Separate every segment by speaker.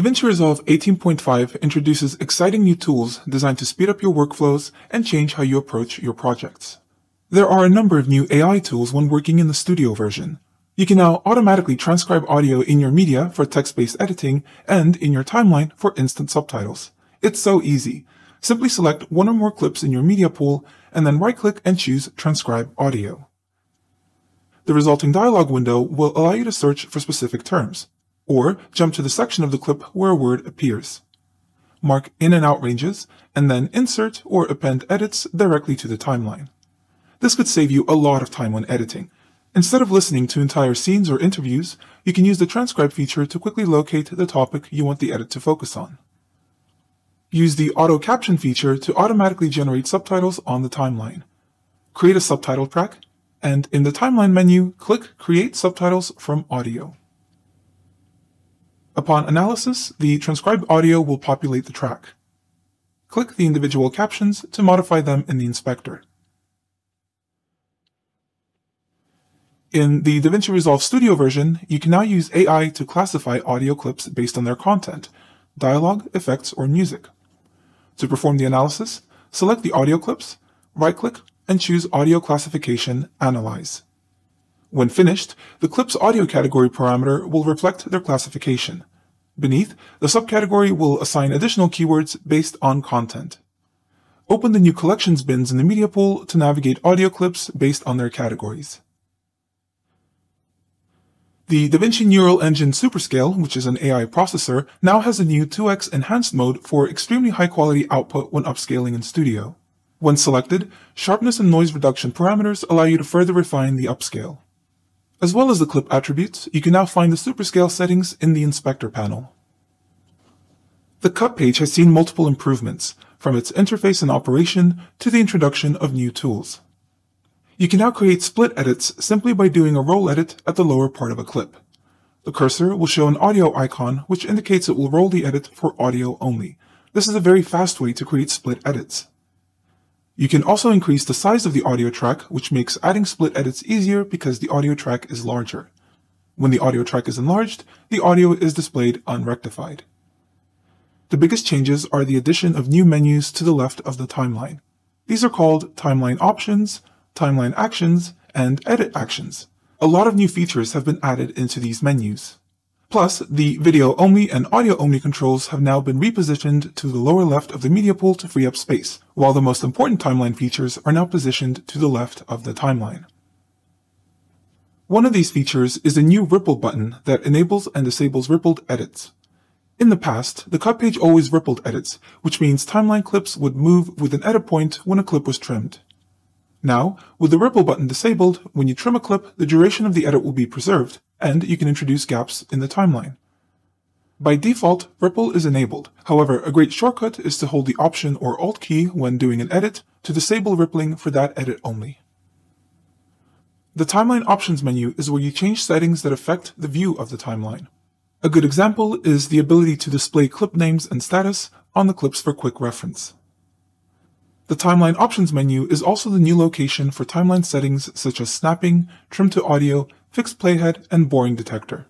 Speaker 1: DaVinci Resolve 18.5 introduces exciting new tools designed to speed up your workflows and change how you approach your projects. There are a number of new AI tools when working in the studio version. You can now automatically transcribe audio in your media for text-based editing and in your timeline for instant subtitles. It's so easy. Simply select one or more clips in your media pool and then right-click and choose Transcribe Audio. The resulting dialog window will allow you to search for specific terms, or jump to the section of the clip where a word appears. Mark in and out ranges, and then insert or append edits directly to the timeline. This could save you a lot of time when editing. Instead of listening to entire scenes or interviews, you can use the transcribe feature to quickly locate the topic you want the edit to focus on. Use the auto caption feature to automatically generate subtitles on the timeline. Create a subtitle track, and in the timeline menu, click Create Subtitles from Audio. Upon analysis, the transcribed audio will populate the track. Click the individual captions to modify them in the inspector. In the DaVinci Resolve Studio version, you can now use AI to classify audio clips based on their content, dialogue, effects, or music. To perform the analysis, select the audio clips, right-click, and choose Audio Classification Analyze. When finished, the clip's audio category parameter will reflect their classification. Beneath, the subcategory will assign additional keywords based on content. Open the new collections bins in the media pool to navigate audio clips based on their categories. The DaVinci Neural Engine Superscale, which is an AI processor, now has a new 2x enhanced mode for extremely high quality output when upscaling in Studio. When selected, sharpness and noise reduction parameters allow you to further refine the upscale. As well as the clip attributes, you can now find the superscale settings in the inspector panel. The cut page has seen multiple improvements, from its interface and operation to the introduction of new tools. You can now create split edits simply by doing a roll edit at the lower part of a clip. The cursor will show an audio icon which indicates it will roll the edit for audio only. This is a very fast way to create split edits. You can also increase the size of the audio track, which makes adding split edits easier because the audio track is larger. When the audio track is enlarged, the audio is displayed unrectified. The biggest changes are the addition of new menus to the left of the timeline. These are called Timeline Options, Timeline Actions, and Edit Actions. A lot of new features have been added into these menus. Plus, the video only and audio only controls have now been repositioned to the lower left of the media pool to free up space, while the most important timeline features are now positioned to the left of the timeline. One of these features is a new ripple button that enables and disables rippled edits. In the past, the cut page always rippled edits, which means timeline clips would move with an edit point when a clip was trimmed. Now, with the ripple button disabled, when you trim a clip, the duration of the edit will be preserved, and you can introduce gaps in the timeline. By default, Ripple is enabled. However, a great shortcut is to hold the Option or Alt key when doing an edit to disable rippling for that edit only. The Timeline Options menu is where you change settings that affect the view of the timeline. A good example is the ability to display clip names and status on the clips for quick reference. The Timeline Options menu is also the new location for timeline settings such as snapping, trim to audio, fixed playhead, and boring detector.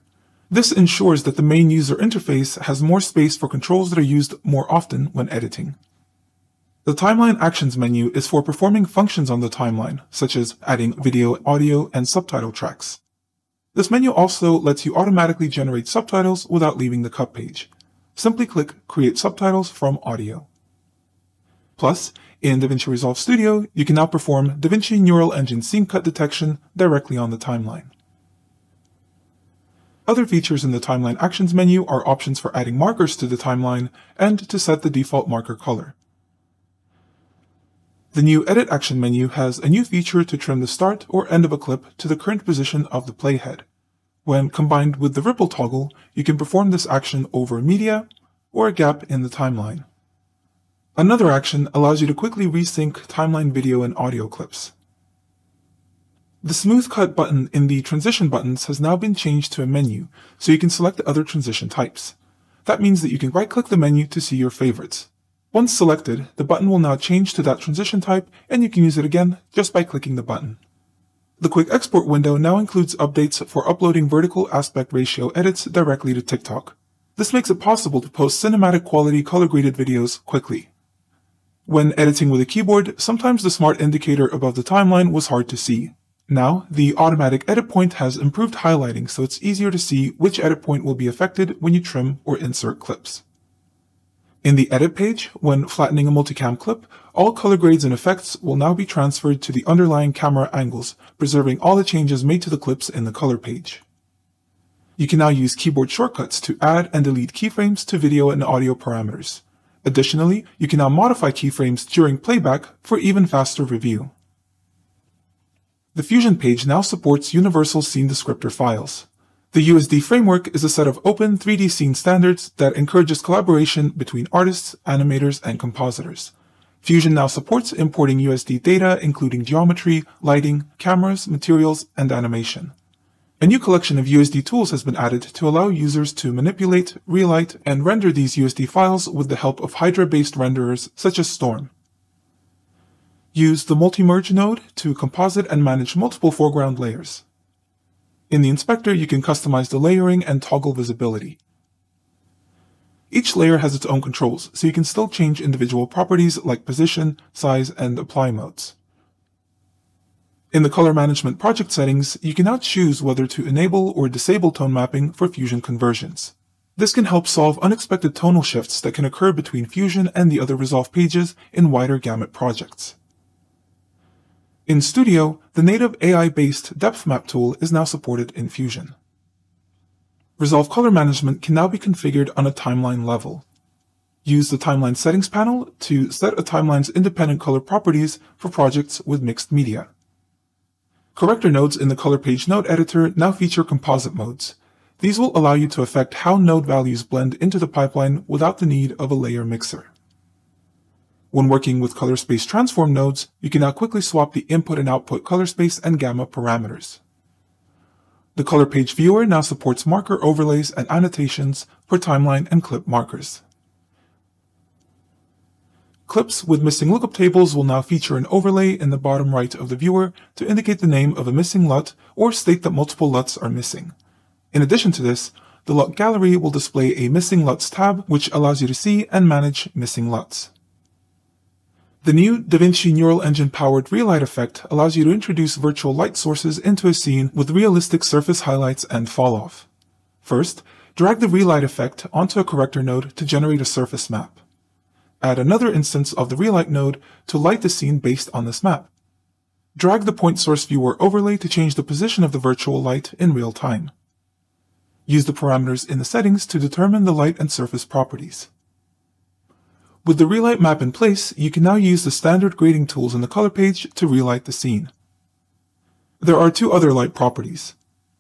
Speaker 1: This ensures that the main user interface has more space for controls that are used more often when editing. The Timeline Actions menu is for performing functions on the timeline, such as adding video, audio, and subtitle tracks. This menu also lets you automatically generate subtitles without leaving the cut page. Simply click Create Subtitles from Audio. Plus, in DaVinci Resolve Studio, you can now perform DaVinci Neural Engine scene cut detection directly on the timeline. Other features in the Timeline Actions menu are options for adding markers to the timeline and to set the default marker color. The new Edit Action menu has a new feature to trim the start or end of a clip to the current position of the playhead. When combined with the ripple toggle, you can perform this action over media or a gap in the timeline. Another action allows you to quickly resync timeline video and audio clips. The Smooth Cut button in the Transition buttons has now been changed to a menu, so you can select other transition types. That means that you can right-click the menu to see your favorites. Once selected, the button will now change to that transition type, and you can use it again just by clicking the button. The Quick Export window now includes updates for uploading vertical aspect ratio edits directly to TikTok. This makes it possible to post cinematic quality color graded videos quickly. When editing with a keyboard, sometimes the smart indicator above the timeline was hard to see. Now, the automatic edit point has improved highlighting so it's easier to see which edit point will be affected when you trim or insert clips. In the edit page, when flattening a multicam clip, all color grades and effects will now be transferred to the underlying camera angles, preserving all the changes made to the clips in the color page. You can now use keyboard shortcuts to add and delete keyframes to video and audio parameters. Additionally, you can now modify keyframes during playback for even faster review. The Fusion page now supports universal scene descriptor files. The USD framework is a set of open 3D scene standards that encourages collaboration between artists, animators, and compositors. Fusion now supports importing USD data including geometry, lighting, cameras, materials, and animation. A new collection of USD tools has been added to allow users to manipulate, relight, and render these USD files with the help of Hydra-based renderers such as Storm. Use the Multi-Merge node to composite and manage multiple foreground layers. In the inspector, you can customize the layering and toggle visibility. Each layer has its own controls, so you can still change individual properties like position, size, and apply modes. In the color management project settings, you can now choose whether to enable or disable tone mapping for Fusion conversions. This can help solve unexpected tonal shifts that can occur between Fusion and the other Resolve pages in wider gamut projects. In Studio, the native AI-based depth map tool is now supported in Fusion. Resolve color management can now be configured on a timeline level. Use the timeline settings panel to set a timeline's independent color properties for projects with mixed media. Corrector nodes in the color page node editor now feature composite modes. These will allow you to affect how node values blend into the pipeline without the need of a layer mixer. When working with color space transform nodes, you can now quickly swap the input and output color space and gamma parameters. The color page viewer now supports marker overlays and annotations for timeline and clip markers. Clips with missing lookup tables will now feature an overlay in the bottom right of the viewer to indicate the name of a missing LUT or state that multiple LUTs are missing. In addition to this, the LUT gallery will display a Missing LUTs tab, which allows you to see and manage missing LUTs. The new DaVinci Neural Engine powered relight effect allows you to introduce virtual light sources into a scene with realistic surface highlights and falloff. First, drag the relight effect onto a corrector node to generate a surface map. Add another instance of the relight node to light the scene based on this map. Drag the point source viewer overlay to change the position of the virtual light in real time. Use the parameters in the settings to determine the light and surface properties. With the relight map in place, you can now use the standard grading tools in the color page to relight the scene. There are two other light properties.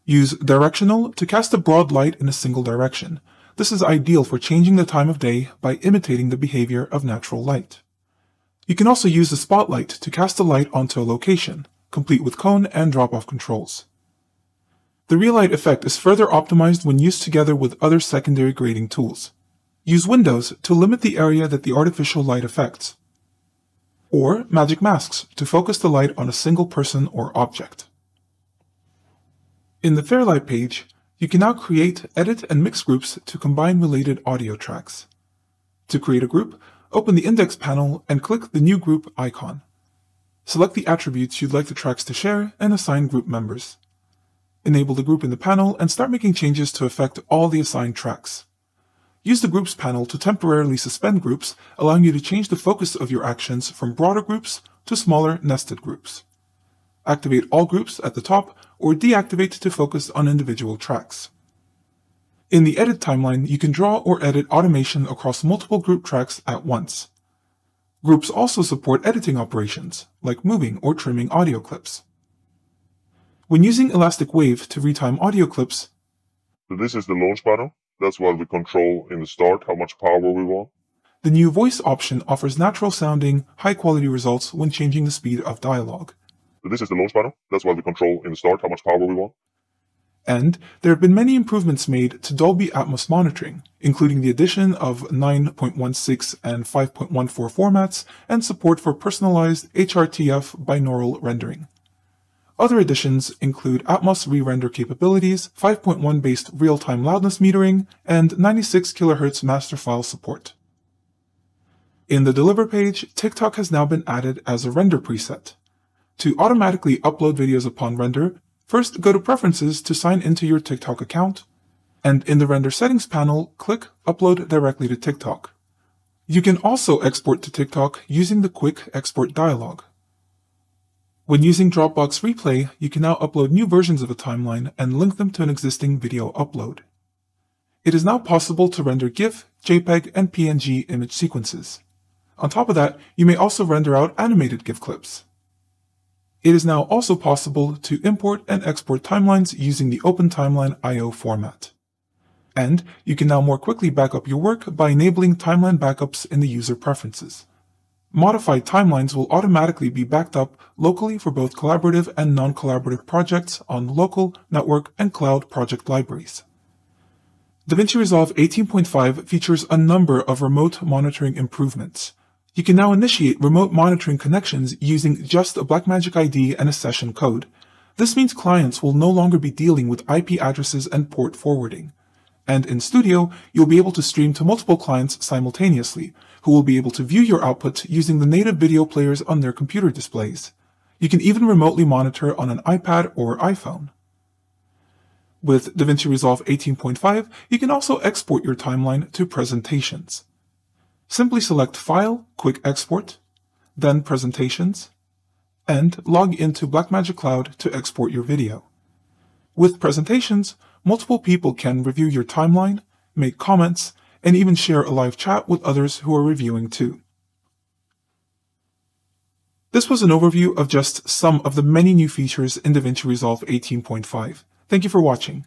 Speaker 1: Use directional to cast a broad light in a single direction, this is ideal for changing the time of day by imitating the behavior of natural light. You can also use the spotlight to cast a light onto a location, complete with cone and drop-off controls. The relight effect is further optimized when used together with other secondary grading tools. Use windows to limit the area that the artificial light affects. Or magic masks to focus the light on a single person or object. In the Fairlight page, you can now create, edit, and mix groups to combine related audio tracks. To create a group, open the index panel and click the new group icon. Select the attributes you'd like the tracks to share and assign group members. Enable the group in the panel and start making changes to affect all the assigned tracks. Use the Groups panel to temporarily suspend groups, allowing you to change the focus of your actions from broader groups to smaller nested groups. Activate all groups at the top or deactivate to focus on individual tracks. In the Edit timeline, you can draw or edit automation across multiple group tracks at once. Groups also support editing operations, like moving or trimming audio clips. When using Elastic Wave to retime audio clips, so
Speaker 2: this is the launch panel. That's what we control in the start, how much power we want.
Speaker 1: The new voice option offers natural sounding, high quality results when changing the speed of dialogue.
Speaker 2: This is the launch panel. That's what we control in the start, how much power we want.
Speaker 1: And there have been many improvements made to Dolby Atmos monitoring, including the addition of 9.16 and 5.14 formats and support for personalized HRTF binaural rendering. Other additions include Atmos re-render capabilities, 5.1 based real-time loudness metering, and 96 kHz master file support. In the Deliver page, TikTok has now been added as a render preset. To automatically upload videos upon render, first go to Preferences to sign into your TikTok account, and in the Render Settings panel, click Upload directly to TikTok. You can also export to TikTok using the Quick Export dialog. When using Dropbox Replay, you can now upload new versions of a timeline and link them to an existing video upload. It is now possible to render GIF, JPEG, and PNG image sequences. On top of that, you may also render out animated GIF clips. It is now also possible to import and export timelines using the OpenTimeline IO format. And you can now more quickly back up your work by enabling timeline backups in the user preferences. Modified timelines will automatically be backed up locally for both collaborative and non-collaborative projects on local, network, and cloud project libraries. DaVinci Resolve 18.5 features a number of remote monitoring improvements. You can now initiate remote monitoring connections using just a Blackmagic ID and a session code. This means clients will no longer be dealing with IP addresses and port forwarding. And in Studio, you'll be able to stream to multiple clients simultaneously, who will be able to view your output using the native video players on their computer displays. You can even remotely monitor on an iPad or iPhone. With DaVinci Resolve 18.5, you can also export your timeline to presentations. Simply select File, Quick Export, then Presentations, and log into Blackmagic Cloud to export your video. With presentations, multiple people can review your timeline, make comments, and even share a live chat with others who are reviewing too. This was an overview of just some of the many new features in DaVinci Resolve 18.5. Thank you for watching.